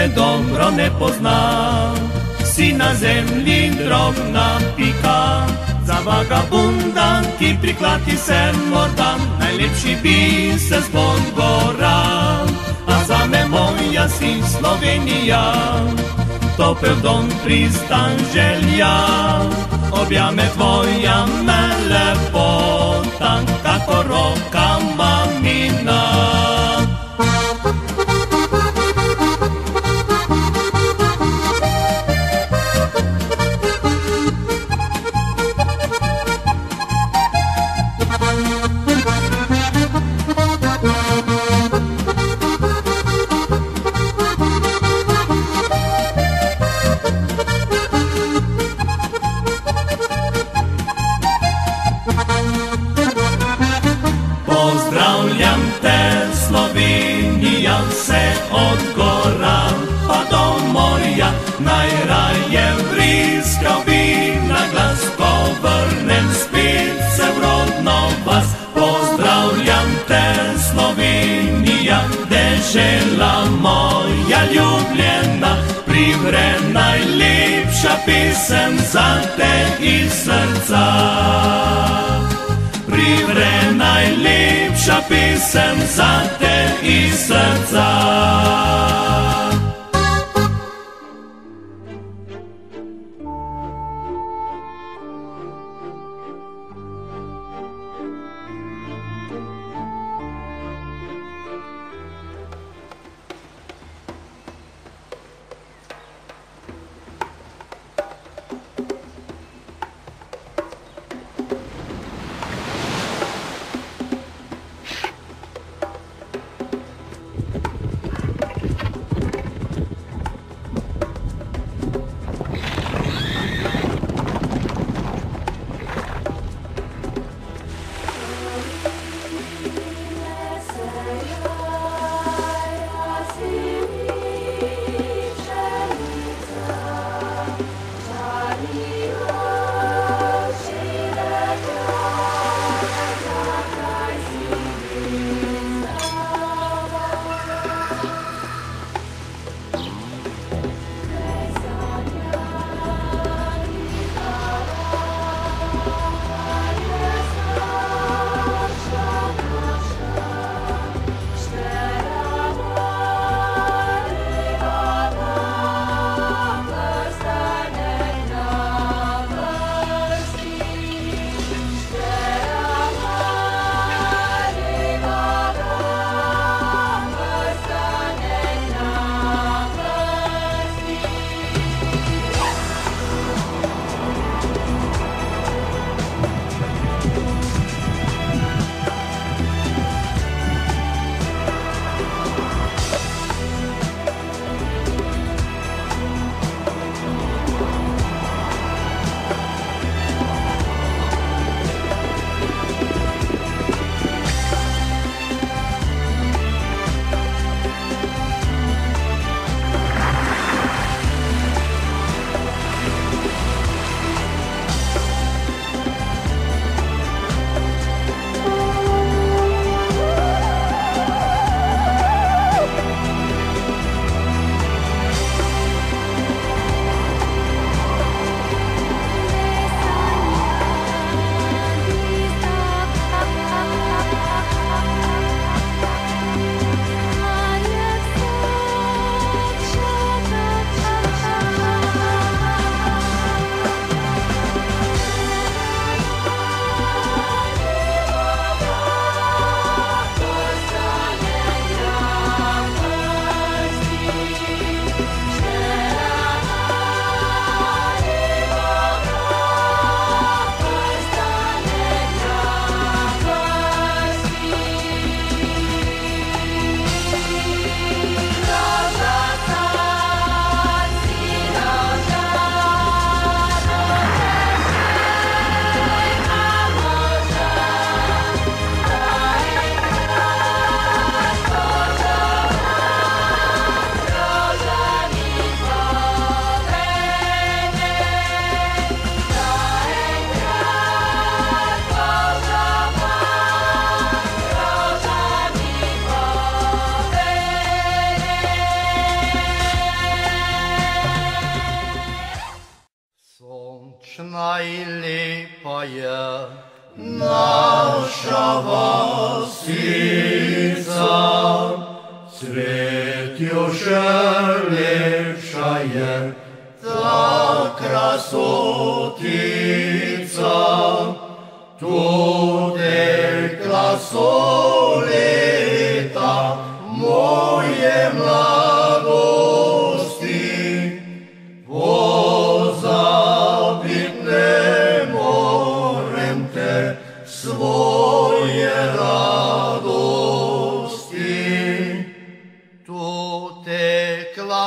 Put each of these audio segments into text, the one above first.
Te dobro ne pozna, si na zemlji drobna pika. Za vagabunda, ki priklati se morda, najlepši bi se zbog gora. A za me moja si Slovenija, topel dom pristan želja. Objame tvoja me lepota, kako roka mamina. Najlepša pesem za te iz srca. Privre najlepša pesem za te iz srca.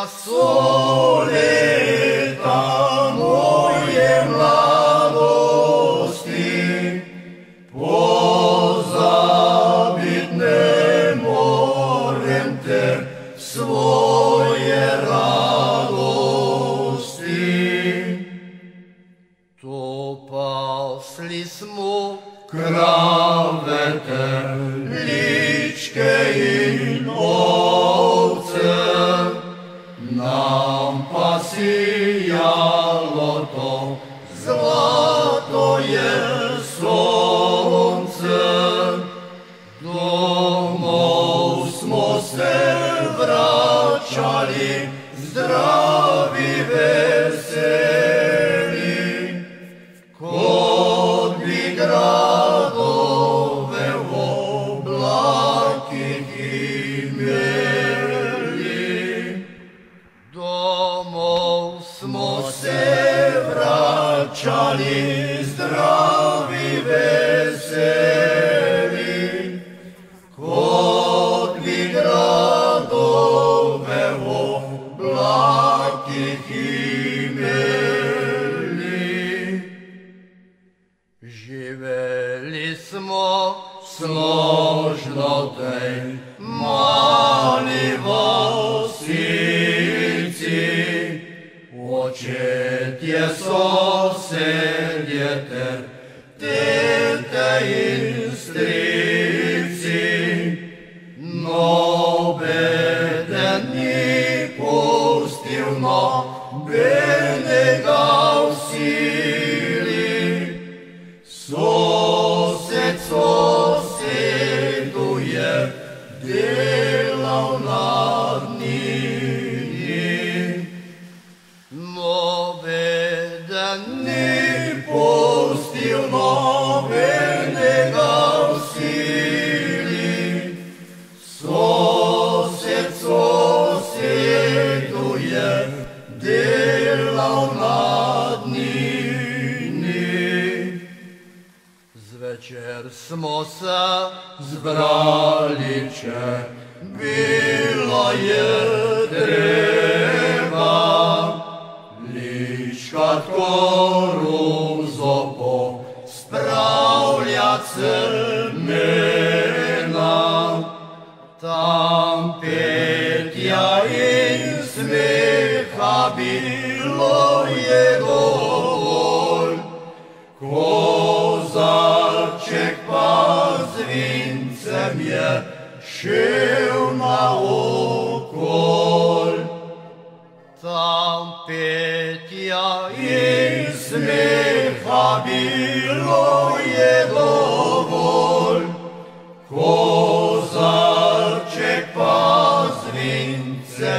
Passou. Hallelujah.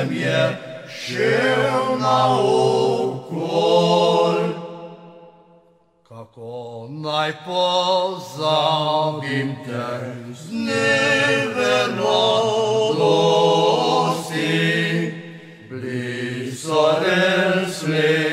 sem je šel naokol. Kako naj pozabim te z neverno dosti, blizu res lepo.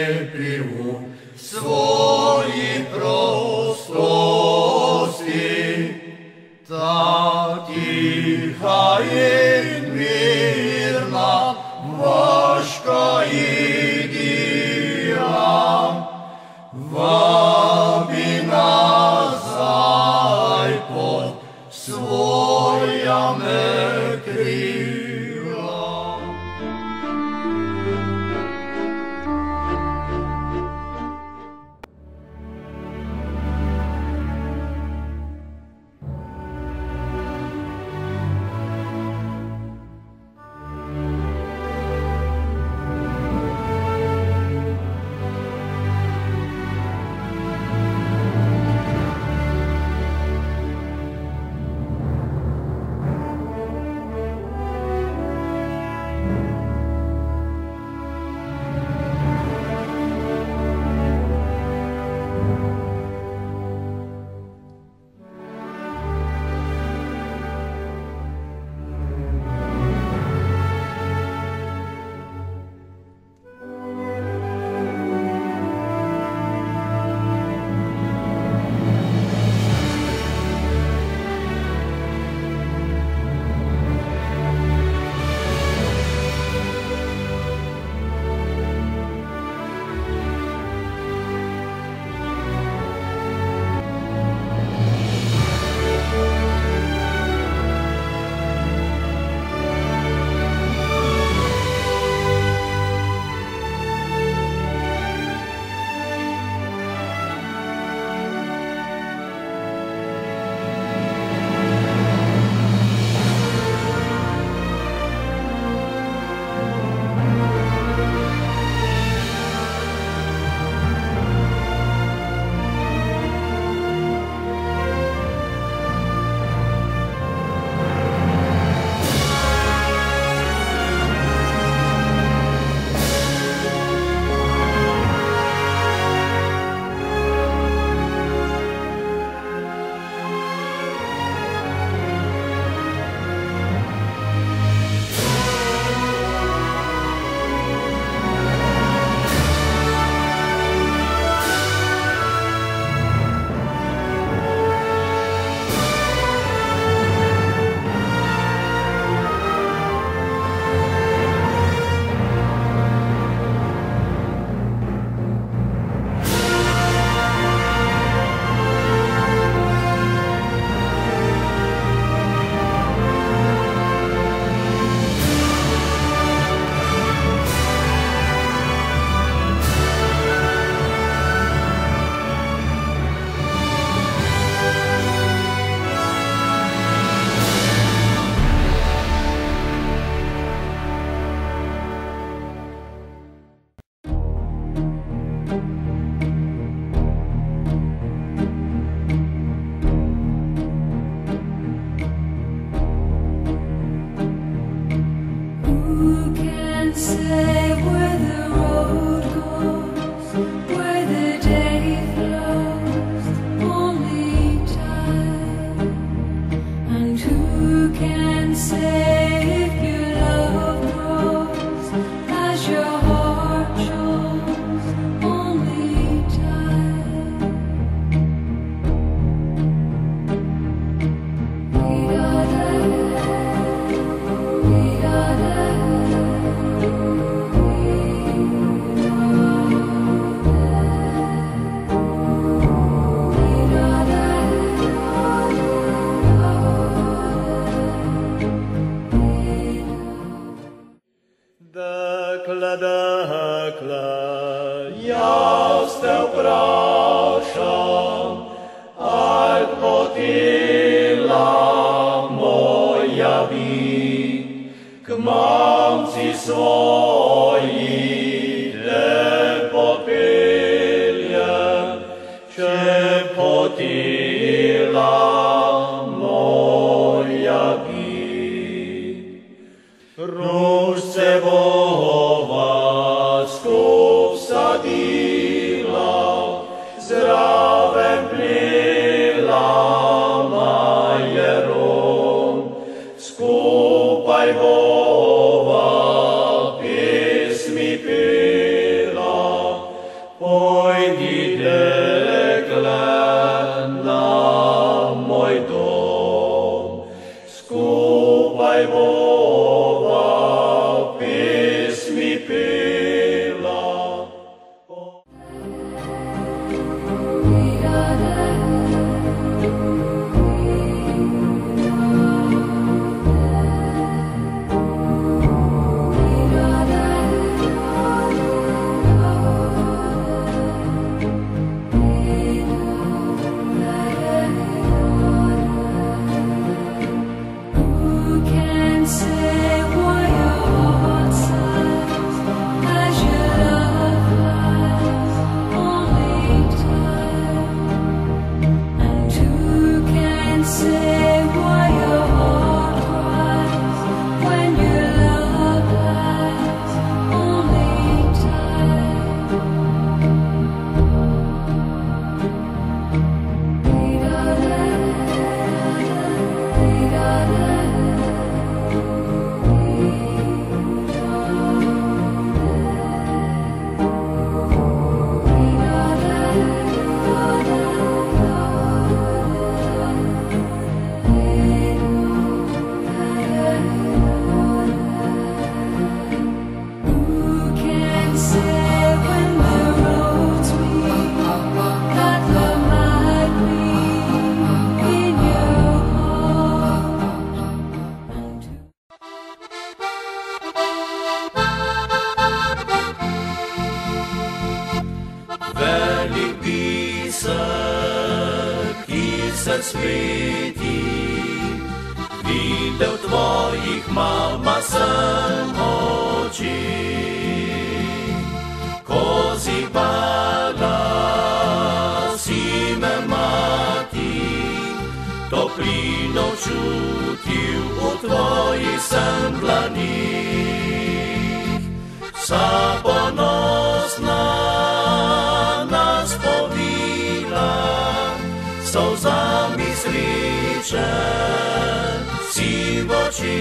oči,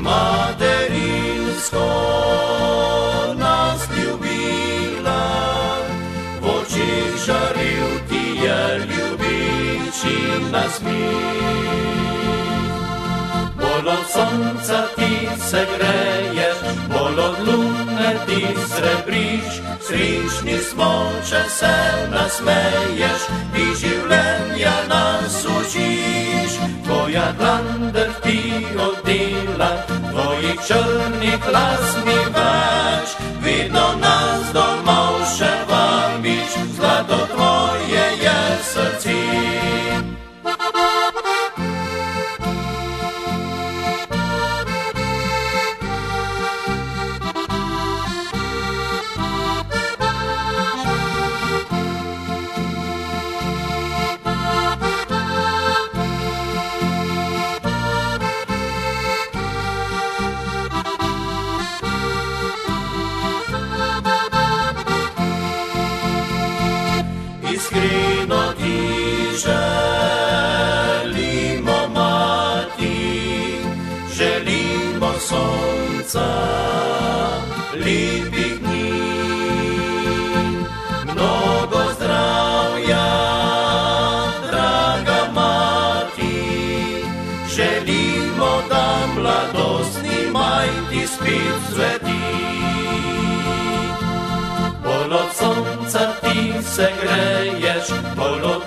materinsko nas ljubila, v očih žaril ti je ljubičin nasmih. Bolj od sonca ti se greješ, bolj od lune ti srebriš, srečni smo, če se nasmeješ, ti življenja nas učiš. Tvoja dlan drhti od dela, tvojih črnih las mi več, vedno nas domov še vabiš, zlato tvoje je srce. Iskreno ti želimo mati, želimo sonca, lepih dni, mnogo zdravja, draga mati, želimo da mladostni maj ti spet cveti. Se greješ, bolj od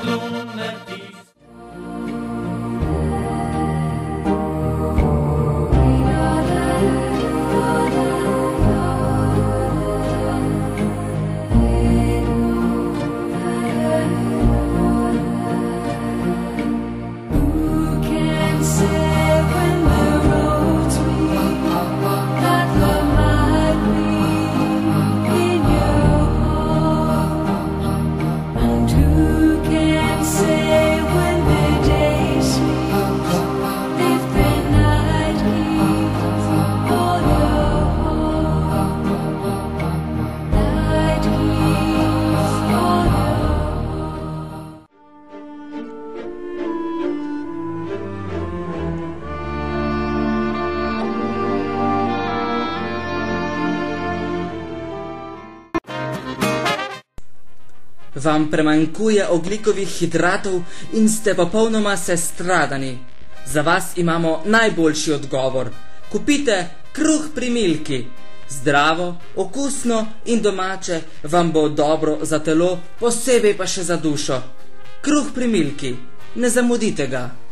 Vam premanjkuje oglikovih hidratov in ste popolnoma sestradani. Za vas imamo najboljši odgovor. Kupite kruh pri Milki. Zdravo, okusno in domače vam bo dobro za telo, posebej pa še za dušo. Kruh pri Milki. Ne zamudite ga.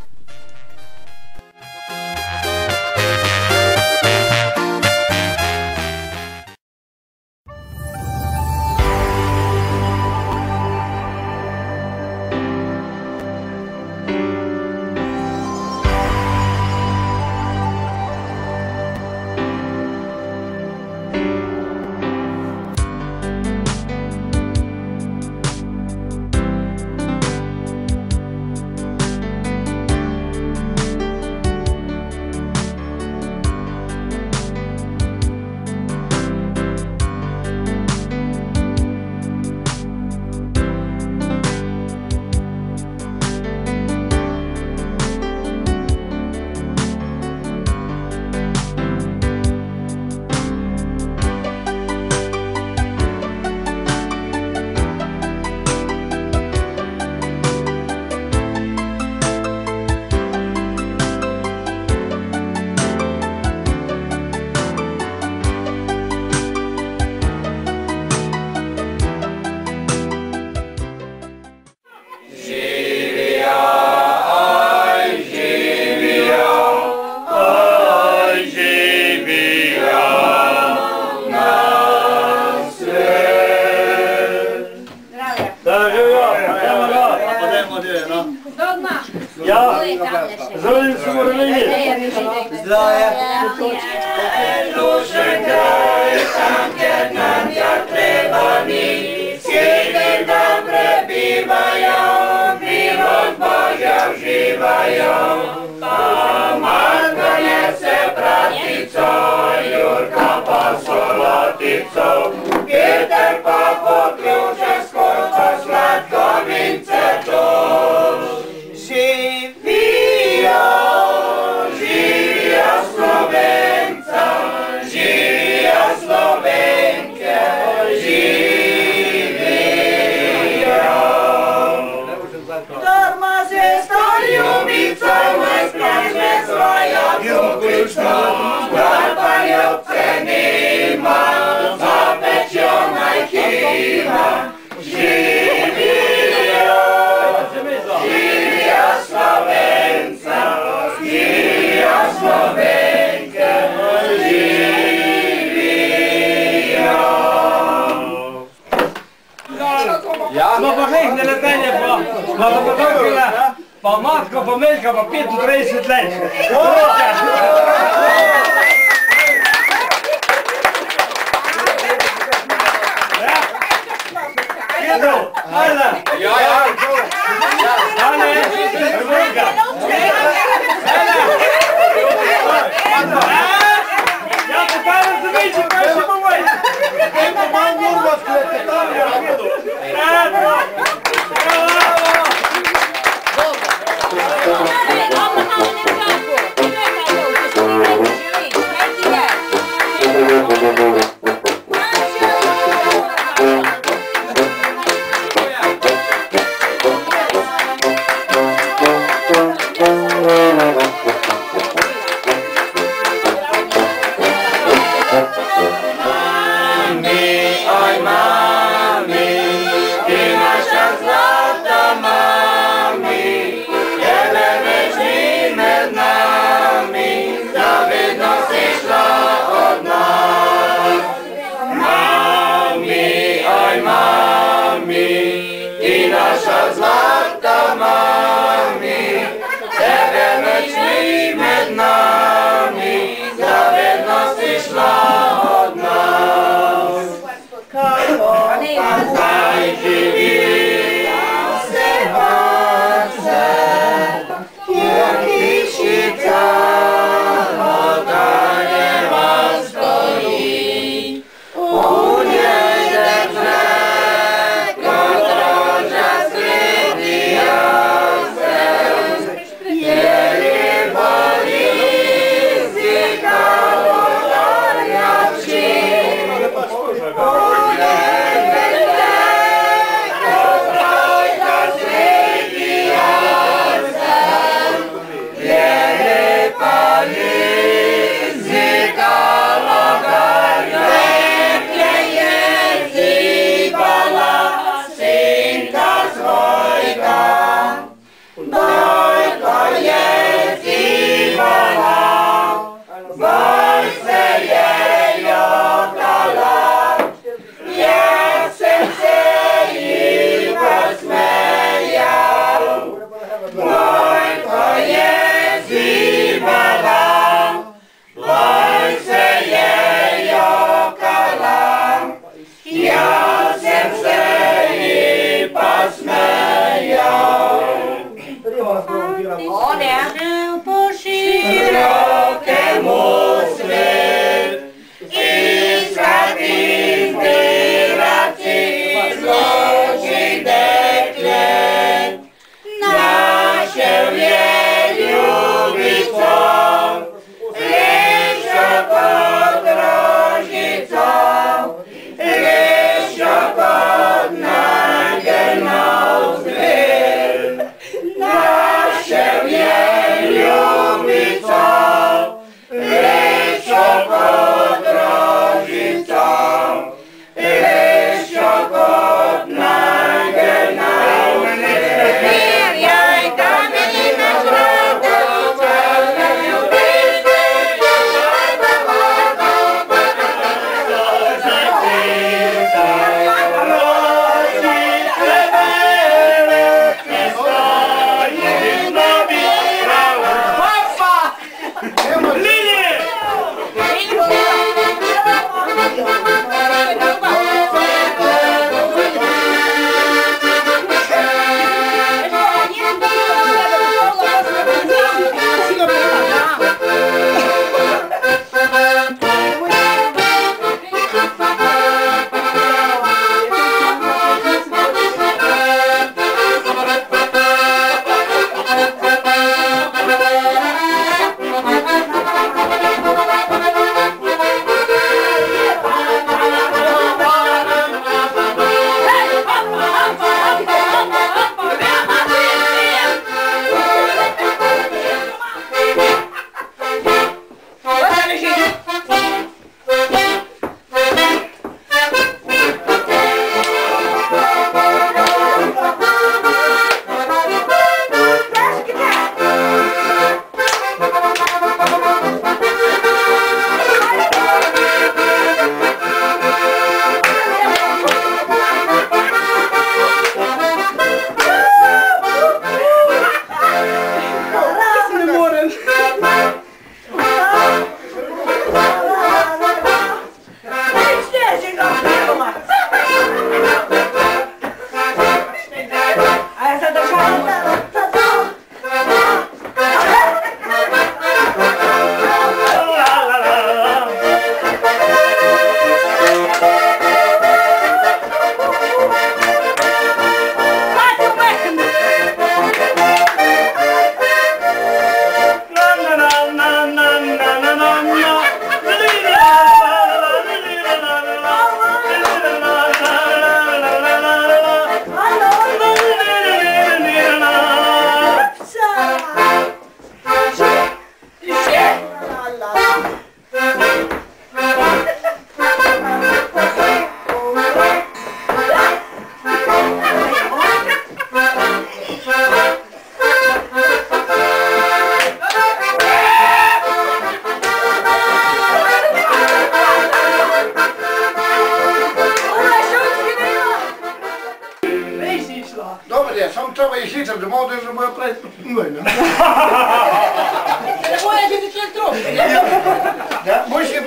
Ja? Zdrowie suwerennie. Zdrowie. Duszy kraje sam jednak jak chleba mi. Kiedy dobre biwają, miłość Boża używają. A matka niese pracy, co Jurka pasolaty, co ma pa potokile, pa matko, pa Meljka, pa 35 let. Kjedo, ajde. Ja, ja. Ane, Rebeka. Ja te param se vići, pa še povoj. Evo, Zavedno si šla od nas.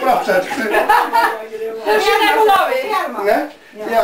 Boš je pravčati. Še ne polovi. Ne? Ja,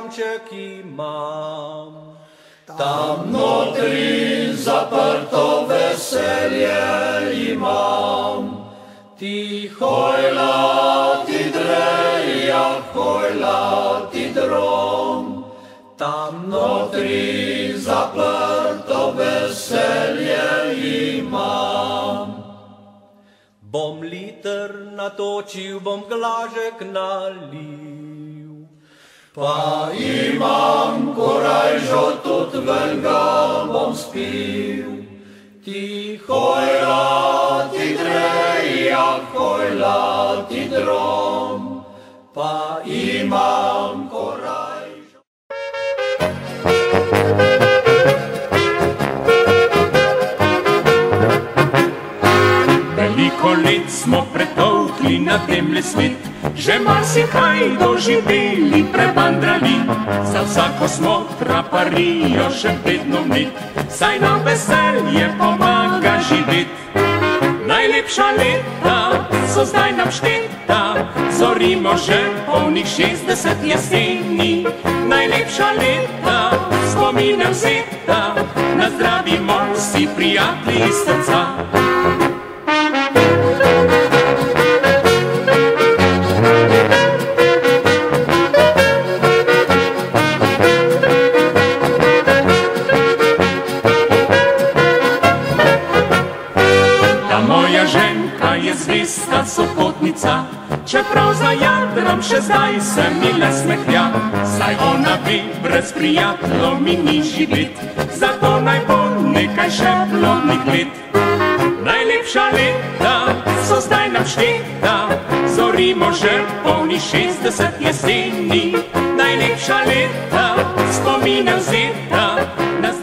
hramček imam. Tam notri zaprto veselje imam. Ti hojla, ti dreja, hojla, ti drom. Tam notri zaprto veselje imam. Bom liter natočil, bom glažek nalil. Pa imam korajžo, tudi ven ga bom spil. Ti hojla, ti dreja, hojla, ti drom. Pa imam korajžo. Veliko let smo pretolkli na temle svet, že marsikaj doživeli, prebandrali. Za vsako smo traparijo še vedno med, saj nam veselje pomaga živeti. Najlepša leta so zdaj nam šteta, zorimo že polnih 60 jeseni. Najlepša leta spomine vzeta, nazdravimo vsi prijatelji srca. Moja ženka je zvesta sopotnica, čeprav za jadram še zdaj se mi le smehlja. Saj ona ve, brez prijateljev mi ni živit, zato naj bo nekaj še plodnih let. Najlepša leta so zdaj nam šteta, zorimo že polni 60 jeseni. Najlepša leta spomine vzeta, nas